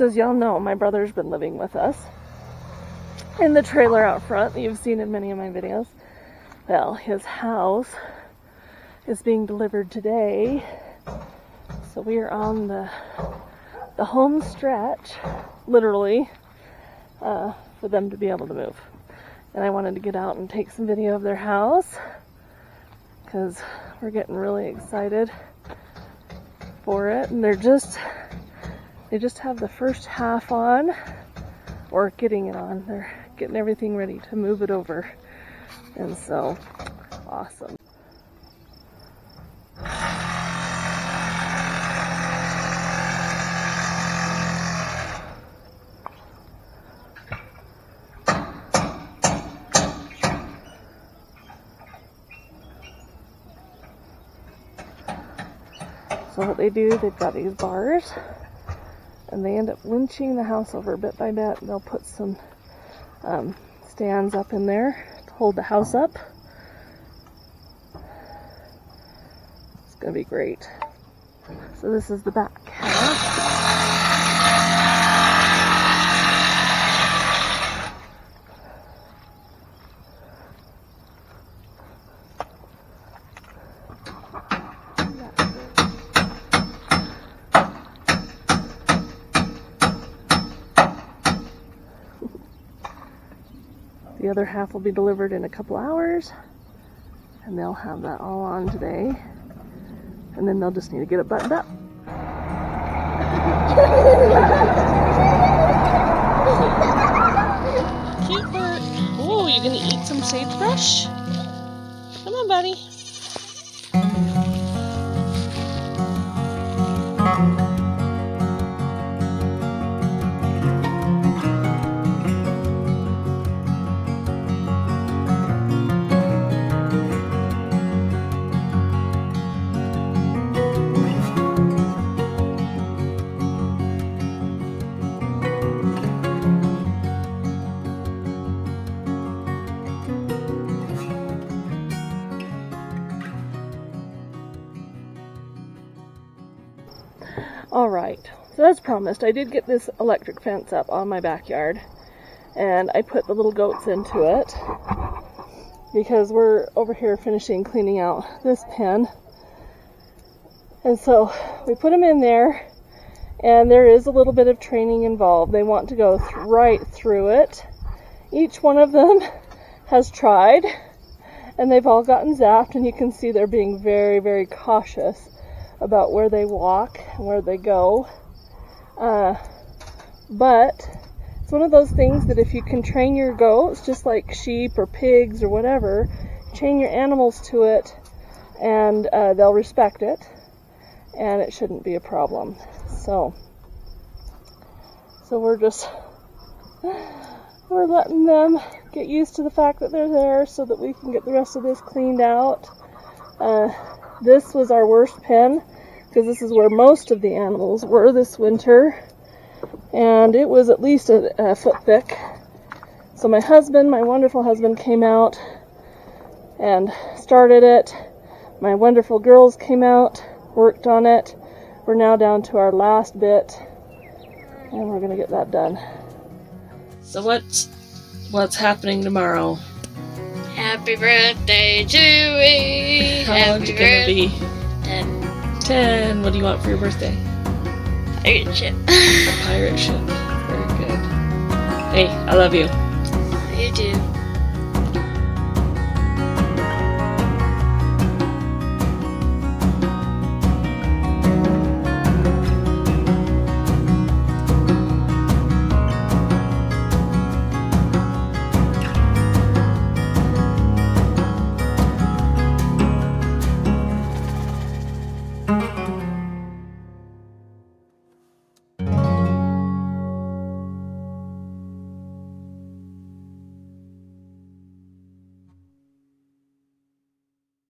So as y'all know, my brother's been living with us in the trailer out front that you've seen in many of my videos. Well, his house is being delivered today. So we are on the the home stretch, literally, uh, for them to be able to move. And I wanted to get out and take some video of their house because we're getting really excited for it. And they're just, they just have the first half on or getting it on. They're getting everything ready to move it over. And so, awesome. So what they do, they've got these bars and they end up winching the house over bit by bit. They'll put some um, stands up in there to hold the house up. It's going to be great. So this is the back half. The other half will be delivered in a couple hours, and they'll have that all on today. And then they'll just need to get it buttoned up. Cute bird. Oh, you gonna eat some sagebrush? Come on, buddy. All right, so as promised, I did get this electric fence up on my backyard, and I put the little goats into it because we're over here finishing cleaning out this pen. And so we put them in there, and there is a little bit of training involved. They want to go th- right through it. Each one of them has tried, and they've all gotten zapped, and you can see they're being very, very cautious about where they walk and where they go. Uh, but it's one of those things that if you can train your goats, just like sheep or pigs or whatever, train your animals to it and uh, they'll respect it and it shouldn't be a problem. So, so we're just, we're letting them get used to the fact that they're there so that we can get the rest of this cleaned out. Uh, this was our worst pen because this is where most of the animals were this winter. And it was at least a, a, foot thick. So my husband my wonderful husband came out and started it. My wonderful girls came out worked on it. We're now down to our last bit and we're gonna get that done. So what's what's happening tomorrow Happy birthday to how old Happy you gonna be? birthday. 10 what do you want for your birthday? Pirate ship. a pirate ship. Very good. Hey i love you. You too.